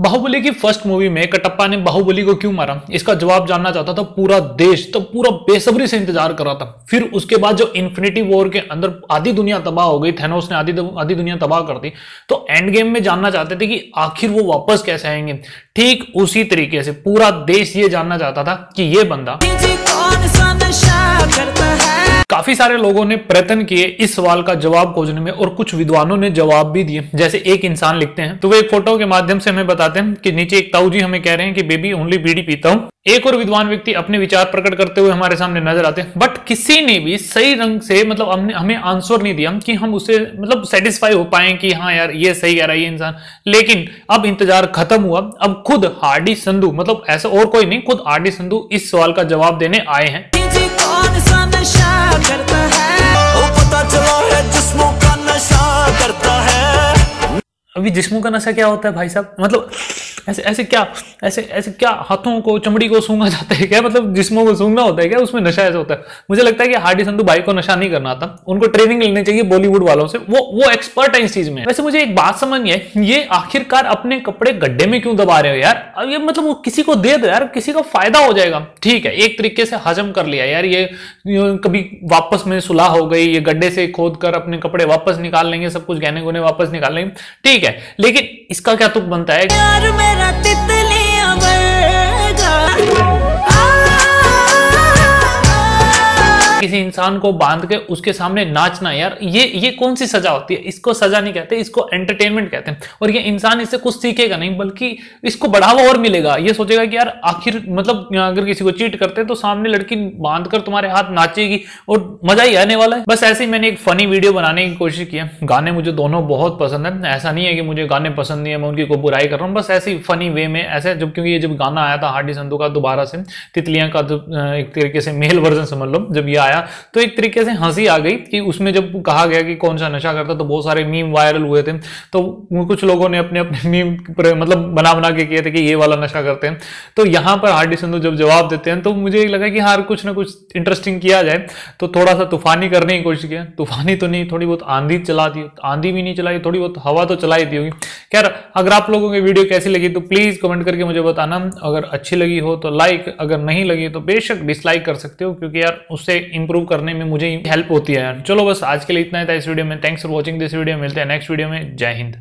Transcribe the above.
बाहुबली की first movie में कटप्पा ने बाहुबली को क्यों मारा? इसका जवाब जानना चाहता था पूरा देश तो पूरा बेसब्री से इंतज़ार कर रहा था। फिर उसके बाद जो इन्फिनिटी वॉर के अंदर आधी दुनिया तबाह हो गई थेनोस ने आधी आधी दुनिया तबाह कर दी तो एंड गेम में जानना चाहते थे कि आखिर वो वापस कैसे आएँगे। ठीक उसी तरीके से पूरा देश ये जानना चाहता था कि ये बंदा काफ़ी सारे लोगों ने प्रयत्न किए इस सवाल का जवाब खोजने में और कुछ विद्वानों ने जवाब भी दिए। जैसे एक इंसान लिखते हैं तो वे एक फ़ोटो के माध्यम से हमें बताते हैं कि नीचे एक ताऊ जी हमें कह रहे हैं कि, बेबी ओनली बीड़ी पीता हूँ। एक और विद्वान व्यक्ति अपने विचार प्रकट करते हुए हमारे सामने नज़र आते हैं। बट किसी ने भी सही रंग से मतलब हमने, हमें आंसर नहीं दिया कि हम उसे मतलब सेटिस्फाई हो पाए कि हाँ यार, ये सही कह रहा है, ये इंसान। लेकिन अब इंतज़ार खत्म हुआ। अब खुद हार्डी संधु मतलब ऐसा और कोई नहीं, खुद हार्डी संधु इस सवाल का जवाब देने आए हैं। अभी जिस्मों का नशा क्या होता है भाई साहब? मतलब ऐसे ऐसे क्या, ऐसे ऐसे क्या हाथों को, चमड़ी को सूंघा जाता है क्या? मतलब जिसमों को सूंघना होता है क्या? उसमें नशा ऐसा होता है। मुझे लगता है कि हार्डी संधु भाई को नशा नहीं करना था उनको ट्रेनिंग लेनी चाहिए बॉलीवुड वालों से। वो वो एक्सपर्ट है इस चीज़ में। वैसे मुझे एक बात समझ नहीं है, ये आखिरकार अपने कपड़े गड्ढे में क्यों दबा रहे हो यार? अब ये मतलब वो किसी को दे दो यार, किसी का फ़ायदा हो जाएगा। ठीक है, एक तरीके से हजम कर लिया यार, ये कभी वापस में सुलह हो गई, ये गड्ढे से खोद कर अपने कपड़े वापस निकाल लेंगे, सब कुछ गहने गुने वापस निकाल लेंगे। ठीक है, लेकिन इसका क्या तुक बनता है? यार किसी इंसान को बाँध के उसके सामने नाचना, यार, ये ये कौन सी सजा होती है? इसको सजा नहीं कहते, इसको एंटरटेनमेंट कहते हैं। और ये इंसान इससे कुछ सीखेगा नहीं, बल्कि इसको बढ़ावा और मिलेगा। ये सोचेगा कि, यार, आखिर मतलब अगर किसी को चीट करते तो सामने लड़की बाँध कर तुम्हारे हाथ नाचेगी और मज़ा ही आने वाला है। बस ऐसे ही मैंने एक फनी वीडियो बनाने की कोशिश की है। गाने मुझे दोनों बहुत पसंद है। ऐसा नहीं है कि मुझे गाने पसंद नहीं है, मैं उनकी को बुराई कर रहा हूँ। बस ऐसी फनी वे में, ऐसे जब, क्योंकि ये जब गाना आया था, हार्डी संधु का दोबारा से, तितलियाँ का एक तरीके से मेल वर्जन समझ लो, जब ये आया तो एक तरीके से हँसी आ गई कि उसमें जब कहा गया कि कौन सा नशा करता तो बहुत सारे मीम वायरल हुए थे। तो कुछ लोगों ने अपने अपने मीम मतलब बना बना के किए थे कि ये वाला नशा करते हैं। तो यहाँ पर हार्डी संधु जब जवाब देते हैं तो मुझे लगा कि हाँ कुछ ना कुछ इंटरेस्टिंग किया जाए। तो थोड़ा सा तूफानी करने की कोशिश किया। तूफानी तो नहीं, थोड़ी बहुत आंधी चला दी, आंधी भी नहीं चलाई, थोड़ी बहुत हवा तो चलाई दी होगी। खैर, अगर आप लोगों की वीडियो कैसी लगी तो प्लीज़ कमेंट करके मुझे बताना। अगर अच्छी लगी हो तो लाइक अगर नहीं लगी तो बेशक डिसलाइक कर सकते हो, क्योंकि यार, उससे इंप्रूव करने में मुझे हेल्प होती है चलो बस आज के लिए इतना ही था इस वीडियो में। Thanks for watching this video मिलते हैं नेक्स्ट वीडियो में। जय हिंद।